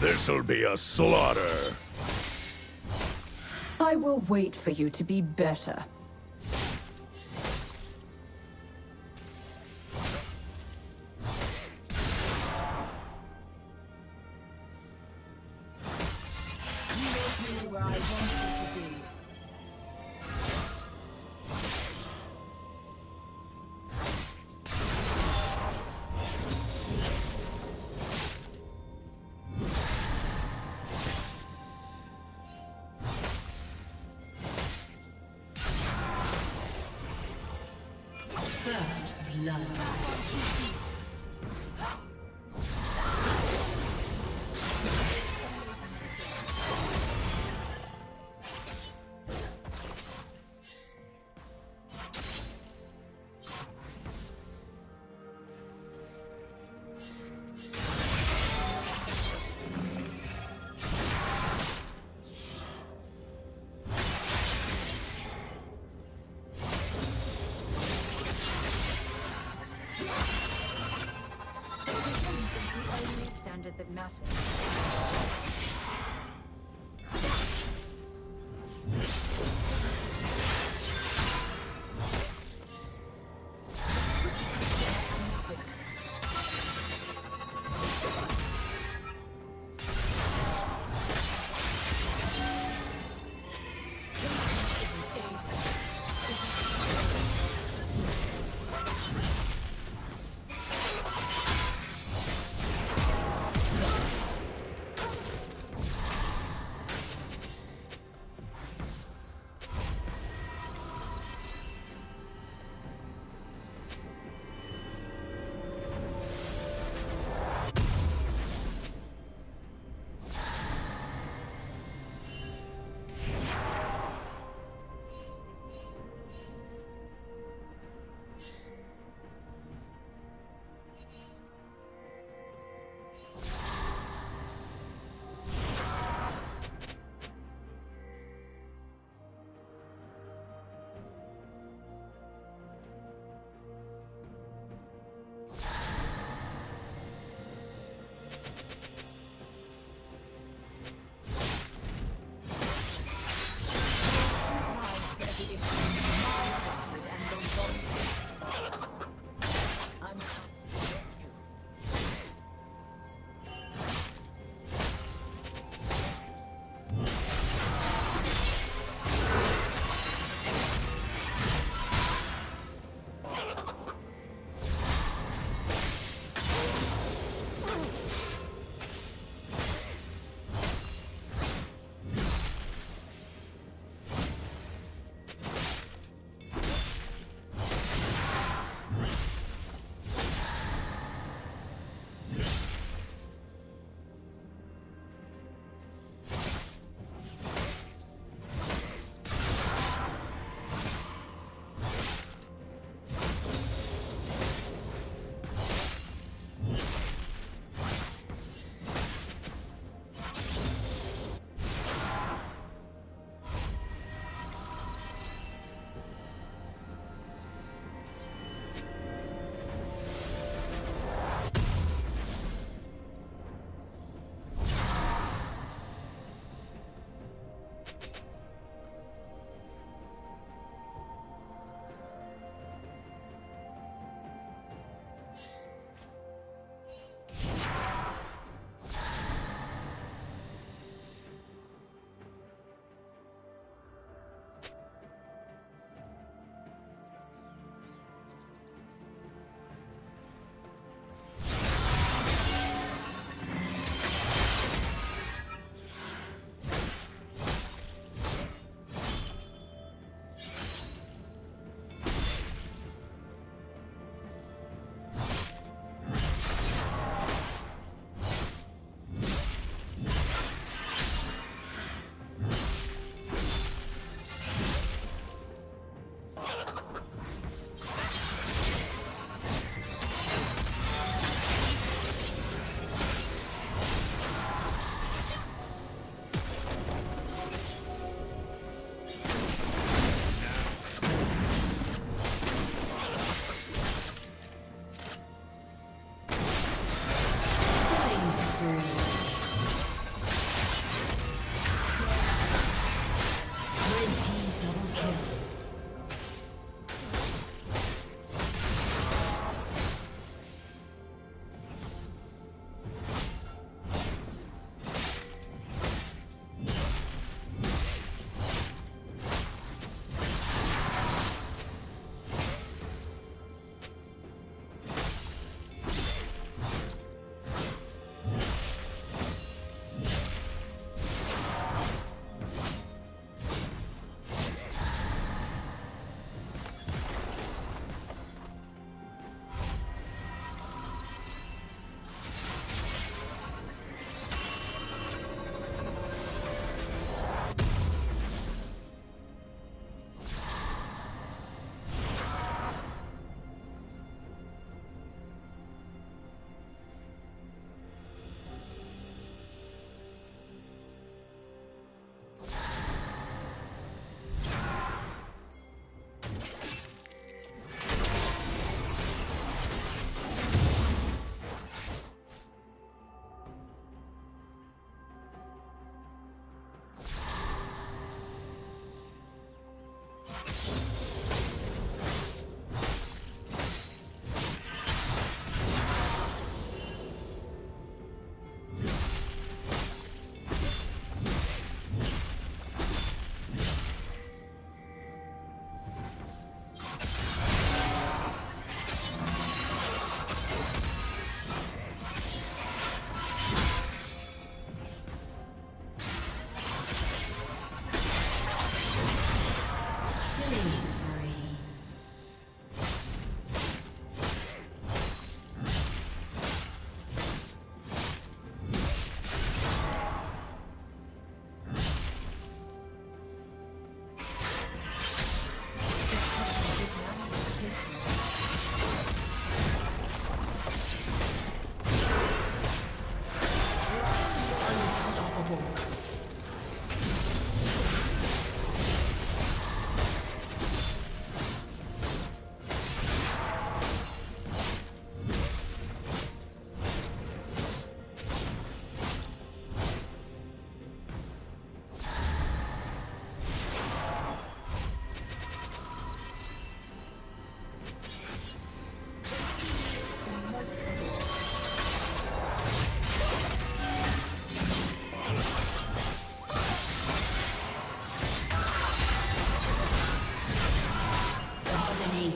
This'll be a slaughter. I will wait for you to be better. Blood. Standard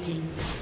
dominating.